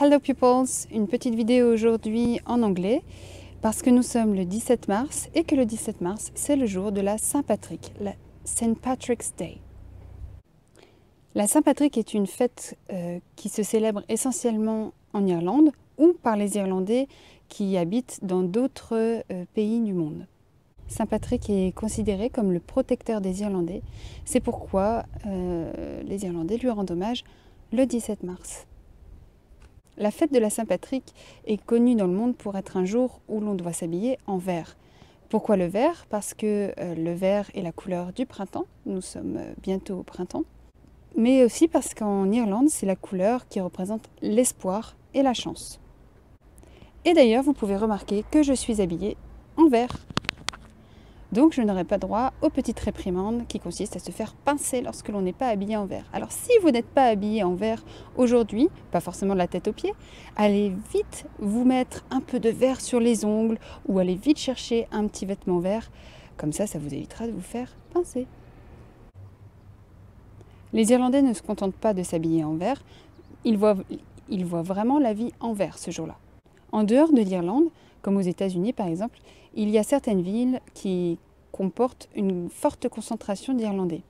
Hello peoples, une petite vidéo aujourd'hui en anglais parce que nous sommes le 17 mars et que le 17 mars c'est le jour de la Saint-Patrick, la St. Patrick's Day. La Saint-Patrick est une fête euh, qui se célèbre essentiellement en Irlande ou par les Irlandais qui habitent dans d'autres euh, pays du monde. Saint Patrick est considéré comme le protecteur des Irlandais. C'est pourquoi euh, les Irlandais lui rendent hommage le 17 mars. La fête de la Saint-Patrick est connue dans le monde pour être un jour où l'on doit s'habiller en vert. Pourquoi le vert? Parce que euh, le vert est la couleur du printemps, nous sommes euh, bientôt au printemps, mais aussi parce qu'en Irlande, c'est la couleur qui représente l'espoir et la chance. Et d'ailleurs, vous pouvez remarquer que je suis habillée en vert. Donc je n'aurai pas droit aux petites réprimandes qui consistent à se faire pincer lorsque l'on n'est pas habillé en vert. Alors si vous n'êtes pas habillé en vert aujourd'hui, pas forcément de la tête aux pieds, allez vite vous mettre un peu de vert sur les ongles ou allez vite chercher un petit vêtement vert. Comme ça, ça vous évitera de vous faire pincer. Les Irlandais ne se contentent pas de s'habiller en vert, ils voient, ils voient vraiment la vie en vert ce jour-là. En dehors de l'Irlande, comme aux États-Unis par exemple, il y a certaines villes qui comportent une forte concentration d'Irlandais.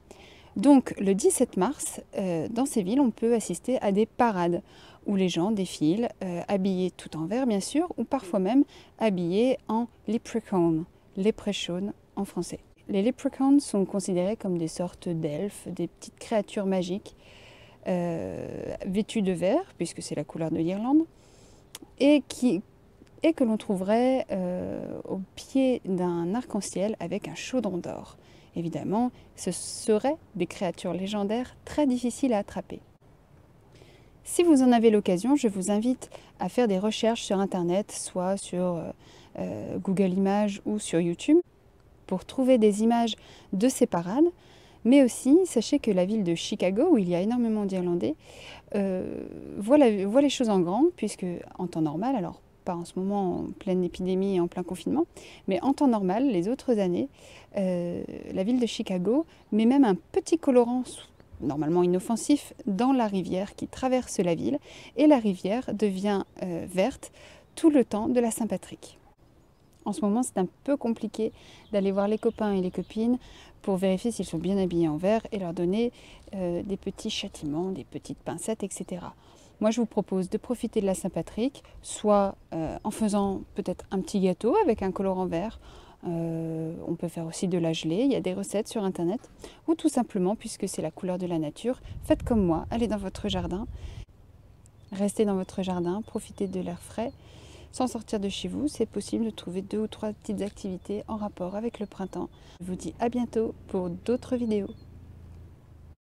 Donc le 17 mars, euh, dans ces villes, on peut assister à des parades où les gens défilent, euh, habillés tout en vert bien sûr, ou parfois même habillés en leprechaun, leprechaun en français. Les leprechauns sont considérés comme des sortes d'elfes, des petites créatures magiques, euh, vêtues de vert, puisque c'est la couleur de l'Irlande, et qui, et que l'on trouverait euh, au pied d'un arc-en-ciel avec un chaudron d'or. Évidemment, ce seraient des créatures légendaires très difficiles à attraper. Si vous en avez l'occasion, je vous invite à faire des recherches sur Internet, soit sur euh, euh, Google Images ou sur YouTube, pour trouver des images de ces parades. Mais aussi, sachez que la ville de Chicago, où il y a énormément d'Irlandais, voit, voit, les choses en grand, puisque en temps normal, alors pas en ce moment en pleine épidémie et en plein confinement, mais en temps normal, les autres années, euh, la ville de Chicago met même un petit colorant normalement inoffensif dans la rivière qui traverse la ville et la rivière devient euh, verte tout le temps de la Saint-Patrick. En ce moment, c'est un peu compliqué d'aller voir les copains et les copines pour vérifier s'ils sont bien habillés en vert et leur donner euh, des petits châtiments, des petites pincettes, etc. Moi, je vous propose de profiter de la Saint-Patrick, soit euh, en faisant peut-être un petit gâteau avec un colorant vert. Euh, on peut faire aussi de la gelée, il y a des recettes sur internet. Ou tout simplement, puisque c'est la couleur de la nature, faites comme moi, allez dans votre jardin, restez dans votre jardin, profitez de l'air frais. Sans sortir de chez vous, c'est possible de trouver deux ou trois petites activités en rapport avec le printemps. Je vous dis à bientôt pour d'autres vidéos.